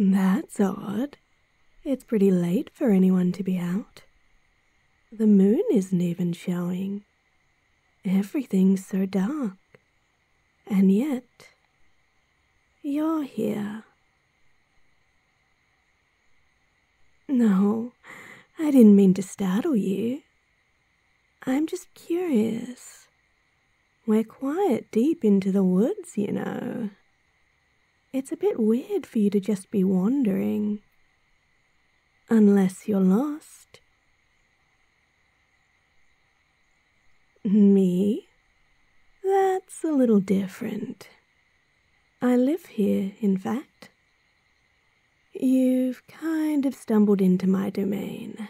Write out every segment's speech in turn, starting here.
That's odd. It's pretty late for anyone to be out. The moon isn't even showing. Everything's so dark. And yet, you're here. No, I didn't mean to startle you. I'm just curious. We're quite deep into the woods, you know. It's a bit weird for you to just be wandering. Unless you're lost. Me? That's a little different. I live here, in fact. You've kind of stumbled into my domain.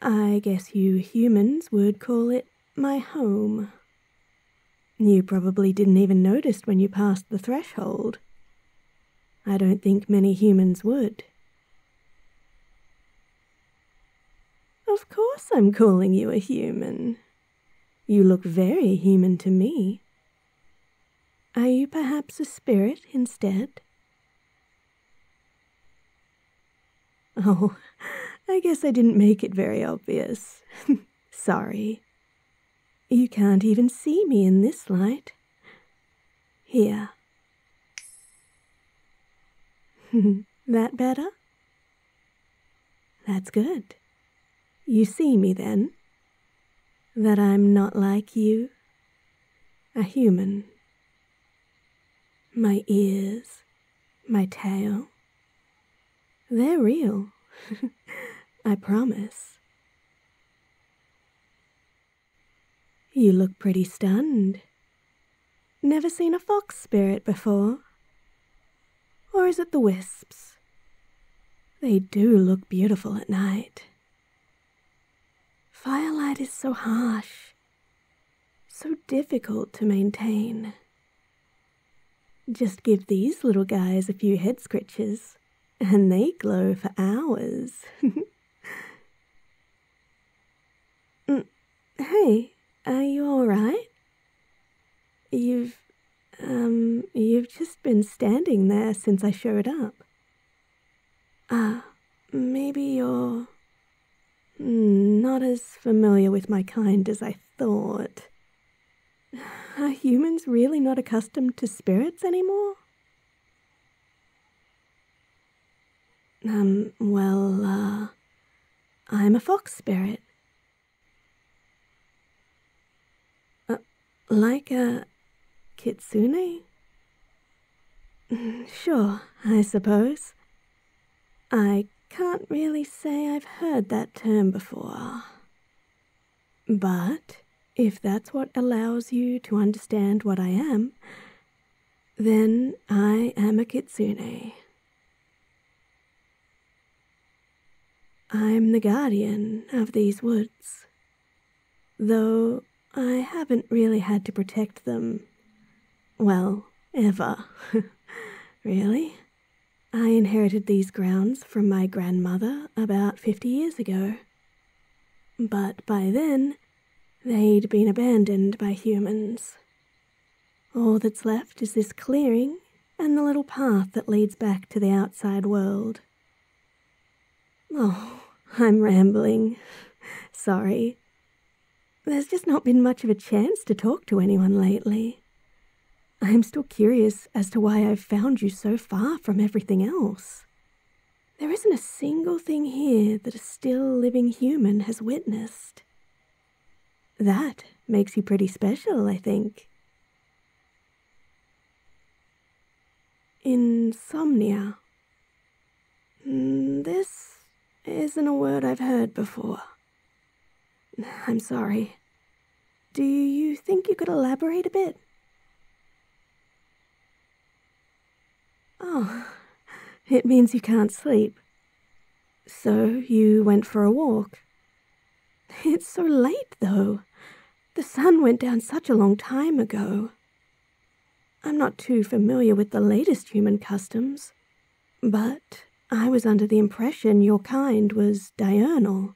I guess you humans would call it my home. You probably didn't even notice when you passed the threshold. I don't think many humans would. Of course, I'm calling you a human. You look very human to me. Are you perhaps a spirit instead? Oh, I guess I didn't make it very obvious. Sorry. You can't even see me in this light. Here. that better? That's good. You see me then? That I'm not like you? A human. My ears, my tail, they're real. I promise. You look pretty stunned. Never seen a fox spirit before? Or is it the wisps? They do look beautiful at night. Firelight is so harsh, so difficult to maintain. Just give these little guys a few head scratches and they glow for hours. Mm, hey, are you alright? You've, um, you've just been standing there since I showed up. Ah, maybe you're not as familiar with my kind as I thought. Are humans really not accustomed to spirits anymore? Um, well, uh, I'm a fox spirit. Like a kitsune? Sure, I suppose. I can't really say I've heard that term before. But if that's what allows you to understand what I am, then I am a kitsune. I'm the guardian of these woods, though I haven't really had to protect them. Well, ever. really? I inherited these grounds from my grandmother about fifty years ago. But by then, they'd been abandoned by humans. All that's left is this clearing and the little path that leads back to the outside world. Oh, I'm rambling. Sorry. There's just not been much of a chance to talk to anyone lately. I'm still curious as to why I've found you so far from everything else. There isn't a single thing here that a still living human has witnessed. That makes you pretty special, I think. Insomnia. Mm, this isn't a word I've heard before. I'm sorry. Do you think you could elaborate a bit? Oh, it means you can't sleep. So you went for a walk. It's so late, though. The sun went down such a long time ago. I'm not too familiar with the latest human customs, but I was under the impression your kind was diurnal.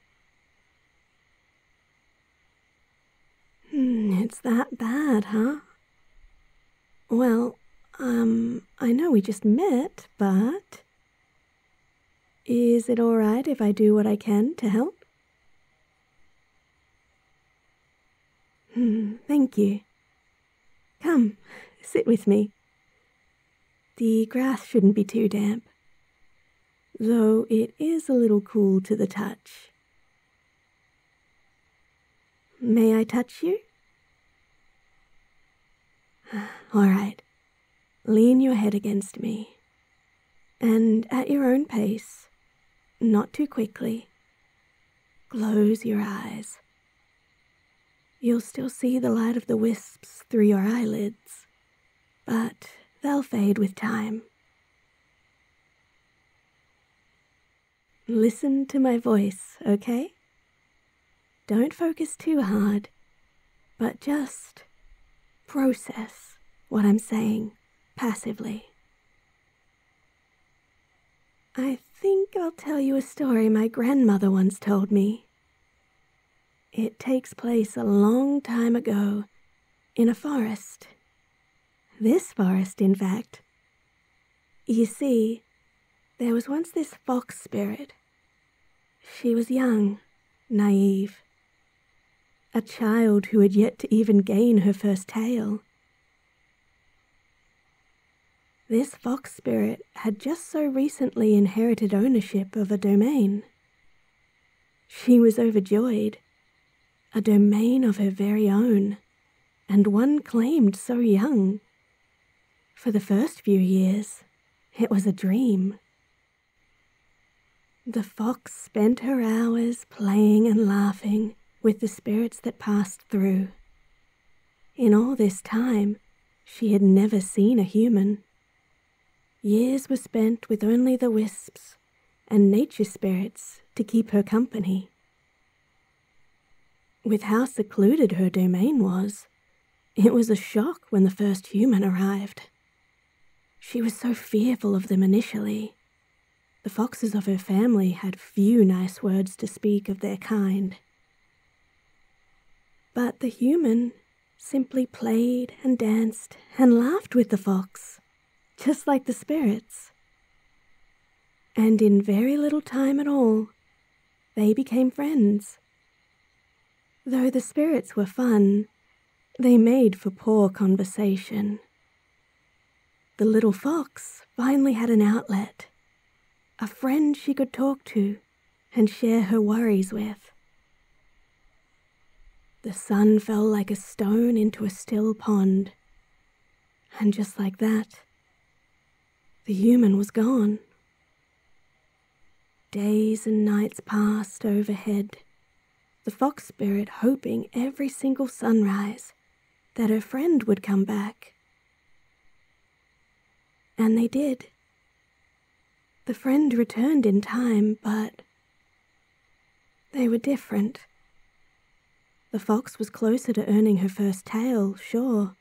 Hmm, it's that bad, huh? Well, um, I know we just met, but Is it all right if I do what I can to help? Hmm, thank you. Come, sit with me. The grass shouldn't be too damp, though it is a little cool to the touch. May I touch you? All right. Lean your head against me. And at your own pace, not too quickly, close your eyes. You'll still see the light of the wisps through your eyelids, but they'll fade with time. Listen to my voice, okay? Don't focus too hard, but just process what I'm saying passively. I think I'll tell you a story my grandmother once told me. It takes place a long time ago in a forest. This forest, in fact. You see, there was once this fox spirit. She was young, naive, a child who had yet to even gain her first tail. This fox spirit had just so recently inherited ownership of a domain. She was overjoyed. A domain of her very own, and one claimed so young. For the first few years, it was a dream. The fox spent her hours playing and laughing with the spirits that passed through. In all this time, she had never seen a human. Years were spent with only the wisps and nature spirits to keep her company. With how secluded her domain was, it was a shock when the first human arrived. She was so fearful of them initially. The foxes of her family had few nice words to speak of their kind. But the human simply played and danced and laughed with the fox, just like the spirits. And in very little time at all, they became friends. Though the spirits were fun, they made for poor conversation. The little fox finally had an outlet, a friend she could talk to and share her worries with. The sun fell like a stone into a still pond. And just like that, the human was gone. Days and nights passed overhead, the fox spirit hoping every single sunrise that her friend would come back. And they did. The friend returned in time, but they were different. The fox was closer to earning her first tail, sure,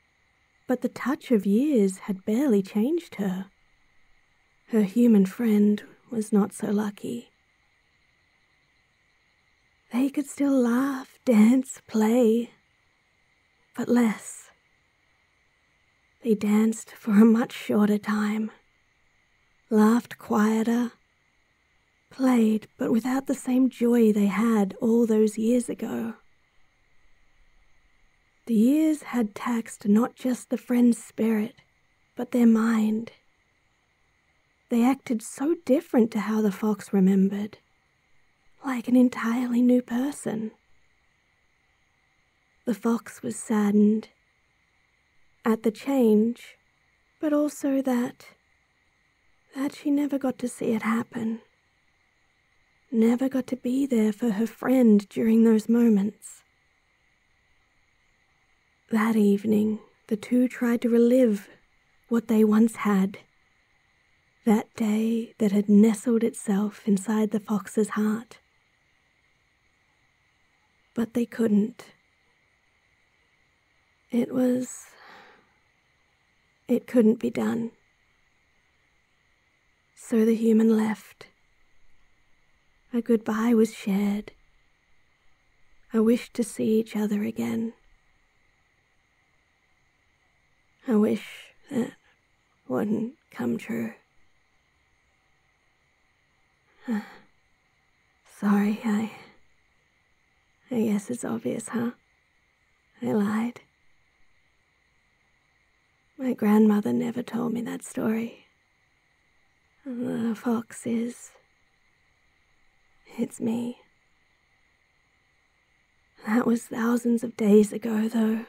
but the touch of years had barely changed her. Her human friend was not so lucky. They could still laugh, dance, play, but less. They danced for a much shorter time, laughed quieter, played but without the same joy they had all those years ago. The years had taxed not just the friend's spirit, but their mind. They acted so different to how the fox remembered, like an entirely new person. The fox was saddened at the change, but also that that she never got to see it happen. Never got to be there for her friend during those moments. That evening, the two tried to relive what they once had. That day that had nestled itself inside the fox's heart. But they couldn't. It was. It couldn't be done. So the human left. A goodbye was shared. A wish to see each other again. I wish that wouldn't come true. Sorry, I. I guess it's obvious, huh? I lied. My grandmother never told me that story. The fox is. It's me. That was thousands of days ago, though.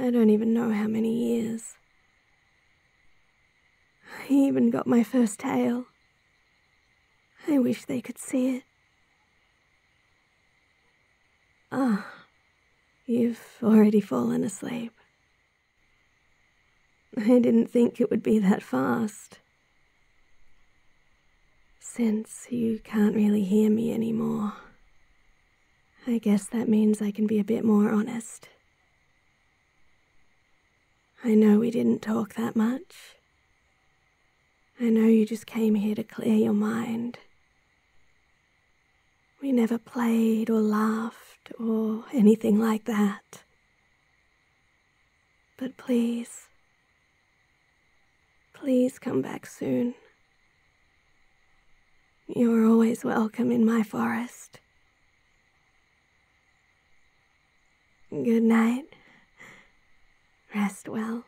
I don't even know how many years. I even got my first tail. I wish they could see it. Ah, you've already fallen asleep. I didn't think it would be that fast. Since you can't really hear me anymore, I guess that means I can be a bit more honest. I know we didn't talk that much. I know you just came here to clear your mind. We never played or laughed or anything like that. But please, please come back soon. You're always welcome in my forest. Good night. Rest well.